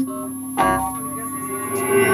Música